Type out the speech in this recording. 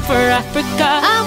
for Africa. I'm